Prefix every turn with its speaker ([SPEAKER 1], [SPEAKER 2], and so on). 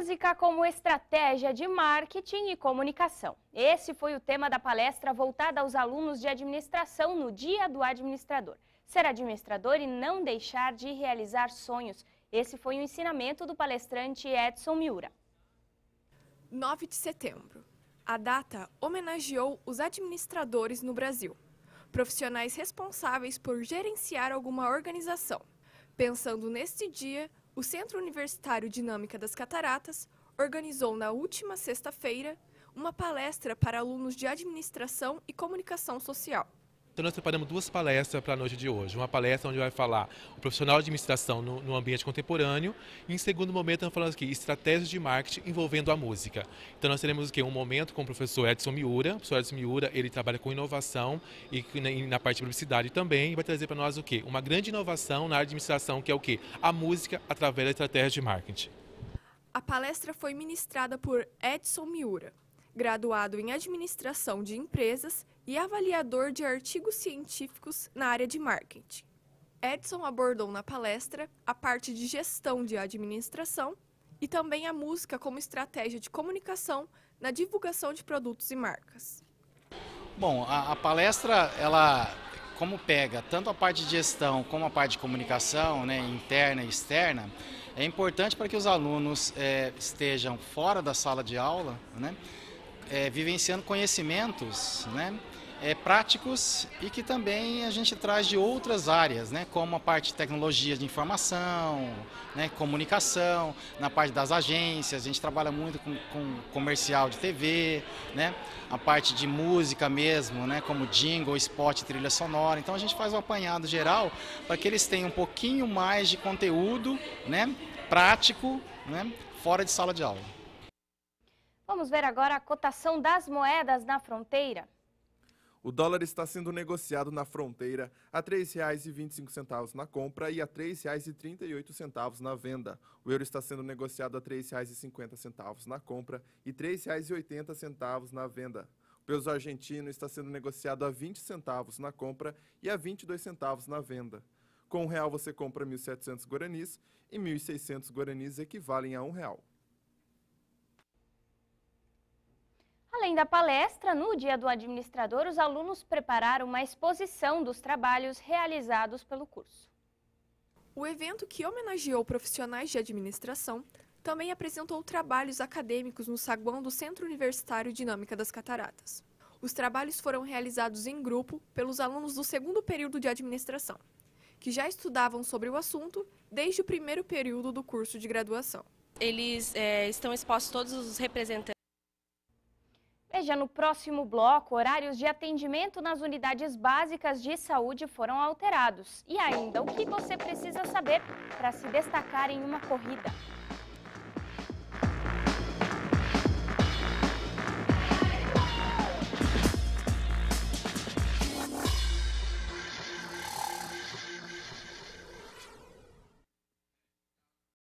[SPEAKER 1] música como estratégia de marketing e comunicação. Esse foi o tema da palestra voltada aos alunos de administração no Dia do Administrador. Ser administrador e não deixar de realizar sonhos. Esse foi o ensinamento do palestrante Edson Miura.
[SPEAKER 2] 9 de setembro. A data homenageou os administradores no Brasil, profissionais responsáveis por gerenciar alguma organização. Pensando neste dia, o Centro Universitário Dinâmica das Cataratas organizou na última sexta-feira uma palestra para alunos de administração e comunicação social.
[SPEAKER 3] Então nós preparamos duas palestras para a noite de hoje. Uma palestra onde vai falar o profissional de administração no, no ambiente contemporâneo e em segundo momento nós falamos aqui estratégias de marketing envolvendo a música. Então nós teremos aqui um momento com o professor Edson Miura. O professor Edson Miura ele trabalha com inovação e na parte de publicidade também e vai trazer para nós o quê? Uma grande inovação na administração que é o quê? A música através da estratégia de marketing.
[SPEAKER 2] A palestra foi ministrada por Edson Miura, graduado em administração de empresas e avaliador de artigos científicos na área de marketing. Edson abordou na palestra a parte de gestão de administração e também a música como estratégia de comunicação na divulgação de produtos e marcas.
[SPEAKER 4] Bom, a, a palestra, ela como pega tanto a parte de gestão como a parte de comunicação, né, interna e externa, é importante para que os alunos é, estejam fora da sala de aula, né, é, vivenciando conhecimentos né, é, práticos e que também a gente traz de outras áreas, né, como a parte de tecnologia de informação, né, comunicação, na parte das agências, a gente trabalha muito com, com comercial de TV, né, a parte de música mesmo, né, como jingle, spot, trilha sonora. Então a gente faz um apanhado geral para que eles tenham um pouquinho mais de conteúdo né, prático né, fora de sala de aula.
[SPEAKER 1] Vamos ver agora a cotação das moedas na fronteira.
[SPEAKER 5] O dólar está sendo negociado na fronteira a R$ 3,25 na compra e a R$ 3,38 na venda. O euro está sendo negociado a R$ 3,50 na compra e R$ 3,80 na venda. O peso argentino está sendo negociado a 20 centavos na compra e a 22 centavos na venda. Com um real você compra 1.700 guaranis e 1.600 guaranis equivalem a um real.
[SPEAKER 1] Além da palestra, no Dia do Administrador, os alunos prepararam uma exposição dos trabalhos realizados pelo curso.
[SPEAKER 2] O evento que homenageou profissionais de administração também apresentou trabalhos acadêmicos no saguão do Centro Universitário Dinâmica das Cataratas. Os trabalhos foram realizados em grupo pelos alunos do segundo período de administração, que já estudavam sobre o assunto desde o primeiro período do curso de graduação.
[SPEAKER 6] Eles é, estão expostos todos os representantes
[SPEAKER 1] Veja, no próximo bloco, horários de atendimento nas unidades básicas de saúde foram alterados. E ainda, o que você precisa saber para se destacar em uma corrida?